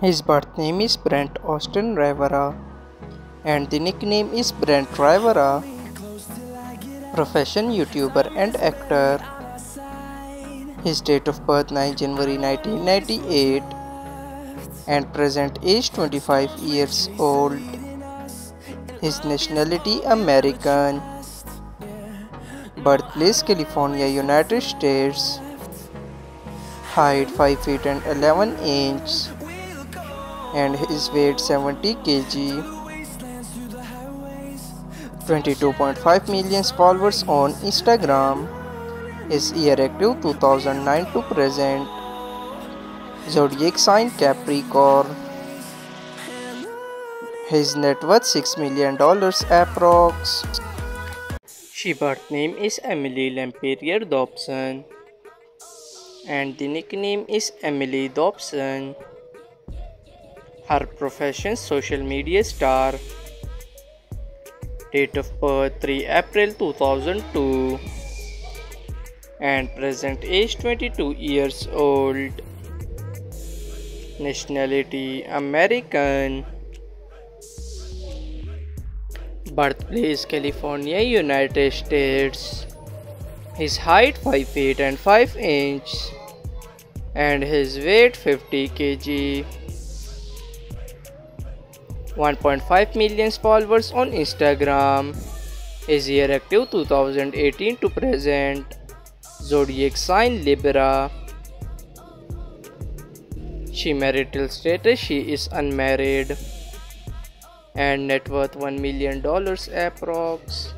His birth name is Brent Austin Rivera and the nickname is Brent Rivera. Profession YouTuber and actor. His date of birth 9 January 1998 and present age 25 years old. His nationality American. Birthplace California, United States. Height 5 feet and 11 inches and his weight 70 kg. 22.5 million followers on Instagram. Is year active 2009 to present. Zodiac sign Capricorn. His net worth $6 million approx. She birth name is Emily Lamperier Dobson and the nickname is Emily Dobson. Her profession social media star. Date of birth 3 April 2002 and present age 22 years old. Nationality American. Birthplace California, United States. His height 5 feet and 5 inches and his weight 50 kg. 1.5 million followers on Instagram. Is year active 2018 to present. Zodiac sign Libra. She marital status she is unmarried. And net worth $1 million approx.